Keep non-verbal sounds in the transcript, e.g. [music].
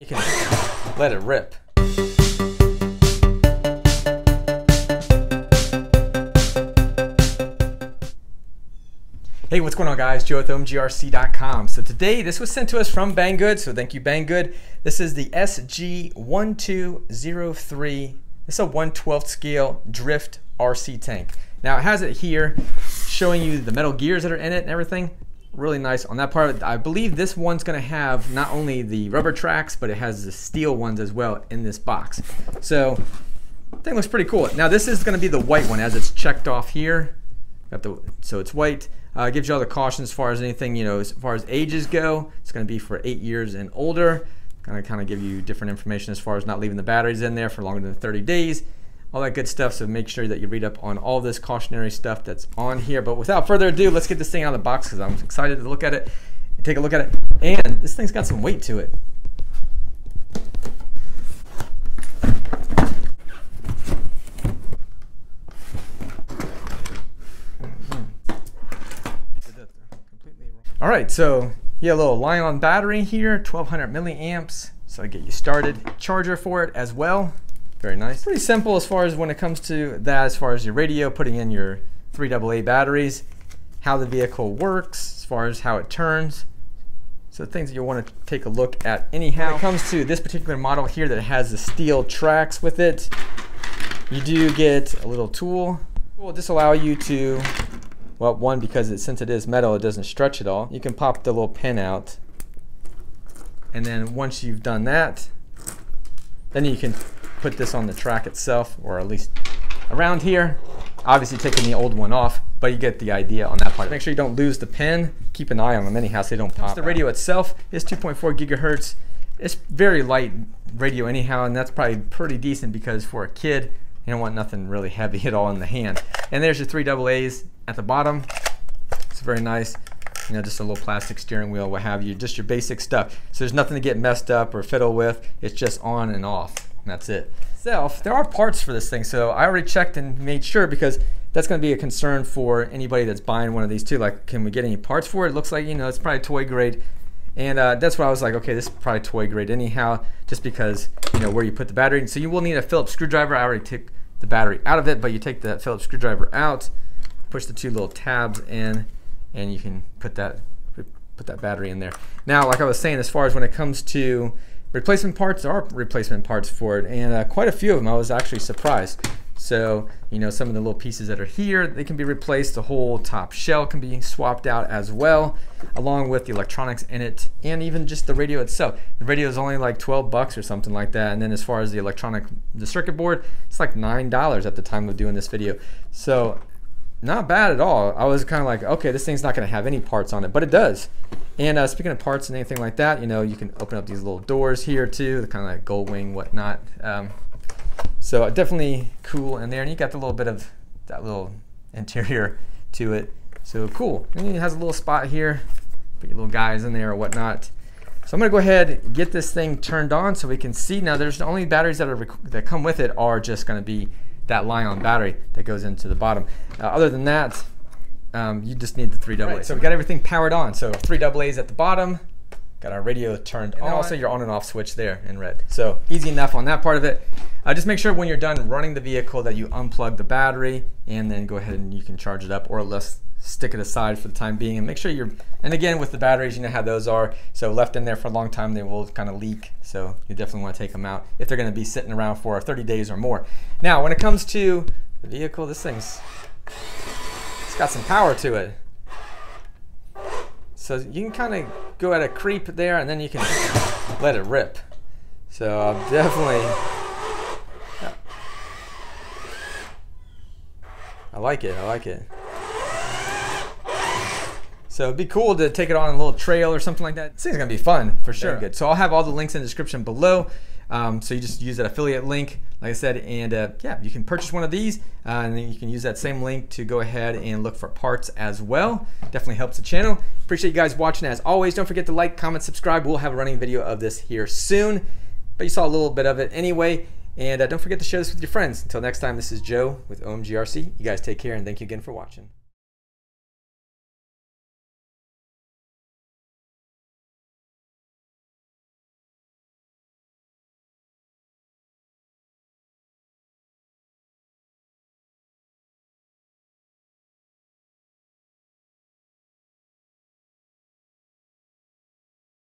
You can let it rip. Hey, what's going on guys? Joe with OMGRC.com. So today, this was sent to us from Banggood, so thank you Banggood. This is the SG1203. It's a 112th scale drift RC tank. Now it has it here showing you the metal gears that are in it and everything really nice on that part. I believe this one's going to have not only the rubber tracks, but it has the steel ones as well in this box. So thing looks pretty cool. Now this is going to be the white one as it's checked off here. Got the so it's white. Uh, gives you all the caution as far as anything you know as far as ages go. It's going to be for eight years and older. To kind of give you different information as far as not leaving the batteries in there for longer than 30 days all that good stuff. So make sure that you read up on all this cautionary stuff that's on here. But without further ado, let's get this thing out of the box because I'm excited to look at it and take a look at it. And this thing's got some weight to it. All right, so have a little Li-ion battery here, 1200 milliamps. So I get you started. Charger for it as well. Very nice. Pretty simple as far as when it comes to that, as far as your radio, putting in your 3AA batteries, how the vehicle works, as far as how it turns. So things that you'll want to take a look at anyhow. When it comes to this particular model here that has the steel tracks with it, you do get a little tool. It will just allow you to, well, one, because it, since it is metal, it doesn't stretch at all. You can pop the little pin out. And then once you've done that, then you can put this on the track itself, or at least around here. Obviously taking the old one off, but you get the idea on that part. Make sure you don't lose the pin. Keep an eye on them anyhow so they don't pop. The radio itself is 2.4 gigahertz. It's very light radio anyhow, and that's probably pretty decent because for a kid, you don't want nothing really heavy [laughs] at all in the hand. And there's your three double A's at the bottom. It's very nice. You know, just a little plastic steering wheel, what have you, just your basic stuff. So there's nothing to get messed up or fiddle with. It's just on and off that's it. Self, there are parts for this thing, so I already checked and made sure because that's going to be a concern for anybody that's buying one of these too. Like, can we get any parts for it? It looks like, you know, it's probably toy grade. And uh, that's why I was like, okay, this is probably toy grade anyhow, just because, you know, where you put the battery. So you will need a Phillips screwdriver. I already took the battery out of it, but you take the Phillips screwdriver out, push the two little tabs in, and you can put that put that battery in there. Now, like I was saying, as far as when it comes to replacement parts are replacement parts for it and uh, quite a few of them I was actually surprised. So you know some of the little pieces that are here they can be replaced. The whole top shell can be swapped out as well along with the electronics in it and even just the radio itself. The radio is only like 12 bucks or something like that and then as far as the electronic the circuit board it's like nine dollars at the time of doing this video. So not bad at all I was kind of like okay this thing's not going to have any parts on it but it does and uh, speaking of parts and anything like that, you know, you can open up these little doors here too, the kind of like gold wing, whatnot. Um, so definitely cool in there. And you got the little bit of that little interior to it. So cool. And it has a little spot here, put your little guys in there or whatnot. So I'm gonna go ahead and get this thing turned on so we can see. Now there's the only batteries that are that come with it are just gonna be that Li-ion battery that goes into the bottom. Uh, other than that, um, you just need the three double Right, so we got everything powered on. So three double A's at the bottom, got our radio turned and on. also your on and off switch there in red. So easy enough on that part of it. Uh, just make sure when you're done running the vehicle that you unplug the battery and then go ahead and you can charge it up or let's stick it aside for the time being and make sure you're, and again with the batteries, you know how those are. So left in there for a long time, they will kind of leak. So you definitely want to take them out if they're going to be sitting around for 30 days or more. Now, when it comes to the vehicle, this thing's it's got some power to it. So you can kind of go at a creep there and then you can let it rip. So I'll [laughs] definitely. I like it, I like it. So it'd be cool to take it on a little trail or something like that. This thing's gonna be fun for sure. Very good. So I'll have all the links in the description below. Um, so you just use that affiliate link, like I said, and uh, yeah, you can purchase one of these, uh, and then you can use that same link to go ahead and look for parts as well. Definitely helps the channel. Appreciate you guys watching. As always, don't forget to like, comment, subscribe. We'll have a running video of this here soon, but you saw a little bit of it anyway. And uh, don't forget to share this with your friends. Until next time, this is Joe with OMGRC. You guys take care, and thank you again for watching.